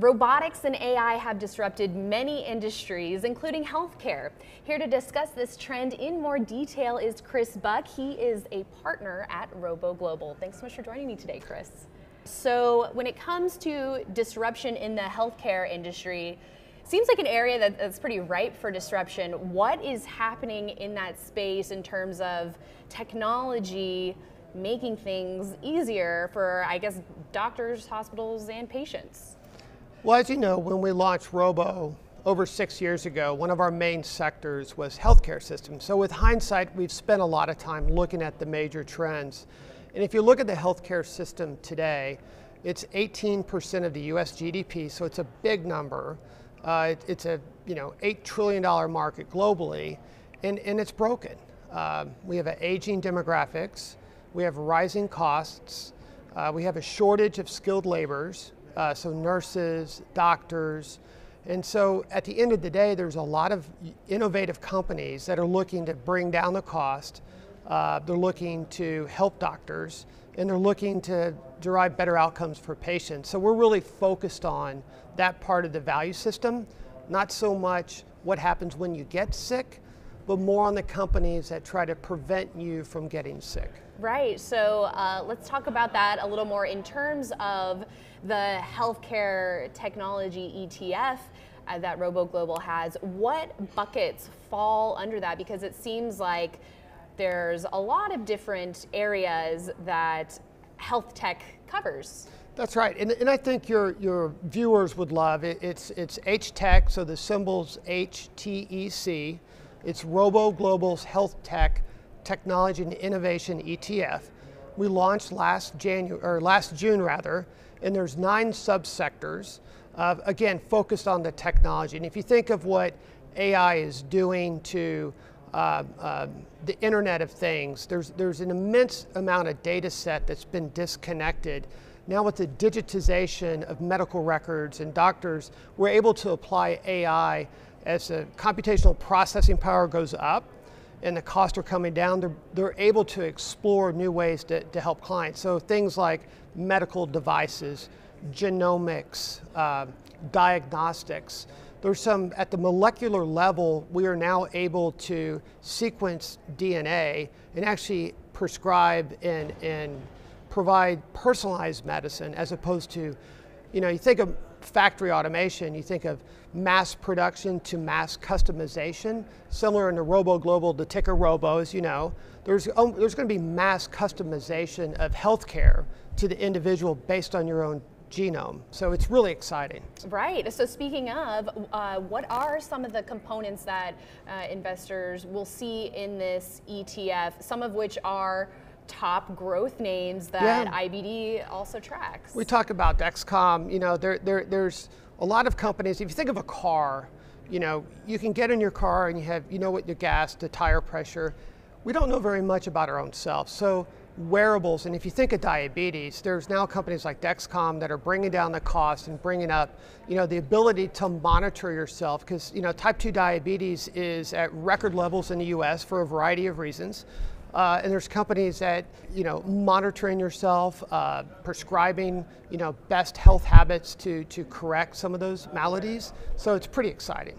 Robotics and AI have disrupted many industries, including healthcare. Here to discuss this trend in more detail is Chris Buck. He is a partner at Robo Global. Thanks so much for joining me today, Chris. So, when it comes to disruption in the healthcare industry, seems like an area that, that's pretty ripe for disruption. What is happening in that space in terms of technology making things easier for, I guess, doctors, hospitals, and patients? Well, as you know, when we launched Robo over six years ago, one of our main sectors was healthcare systems. So with hindsight, we've spent a lot of time looking at the major trends. And if you look at the healthcare system today, it's 18% of the US GDP, so it's a big number. Uh, it, it's a you know $8 trillion market globally, and, and it's broken. Uh, we have aging demographics, we have rising costs, uh, we have a shortage of skilled laborers, uh, so nurses, doctors. And so at the end of the day, there's a lot of innovative companies that are looking to bring down the cost. Uh, they're looking to help doctors and they're looking to derive better outcomes for patients. So we're really focused on that part of the value system, not so much what happens when you get sick, but more on the companies that try to prevent you from getting sick. Right. So uh, let's talk about that a little more in terms of the healthcare technology ETF uh, that Robo Global has. What buckets fall under that? Because it seems like there's a lot of different areas that health tech covers. That's right, and, and I think your, your viewers would love it. It's, it's H-Tech, so the symbol's H-T-E-C. It's Robo Global's Health Tech Technology and Innovation ETF. We launched last January or last June rather, and there's nine subsectors. Uh, again, focused on the technology. And if you think of what AI is doing to uh, uh, the Internet of Things, there's there's an immense amount of data set that's been disconnected. Now with the digitization of medical records and doctors, we're able to apply AI as the computational processing power goes up and the costs are coming down, they're, they're able to explore new ways to, to help clients. So things like medical devices, genomics, uh, diagnostics. There's some, at the molecular level, we are now able to sequence DNA and actually prescribe and, and provide personalized medicine as opposed to, you know, you think of factory automation, you think of mass production to mass customization. Similar in the Robo Global, the ticker Robo, as you know, there's, um, there's going to be mass customization of healthcare to the individual based on your own genome. So it's really exciting. Right. So speaking of, uh, what are some of the components that uh, investors will see in this ETF, some of which are top growth names that yeah. IBD also tracks. We talk about Dexcom, you know, there, there, there's a lot of companies, if you think of a car, you know, you can get in your car and you have, you know what your gas, the tire pressure. We don't know very much about our own self. So wearables, and if you think of diabetes, there's now companies like Dexcom that are bringing down the cost and bringing up, you know, the ability to monitor yourself because, you know, type 2 diabetes is at record levels in the US for a variety of reasons. Uh, and there's companies that, you know, monitoring yourself, uh, prescribing, you know, best health habits to, to correct some of those maladies. So it's pretty exciting.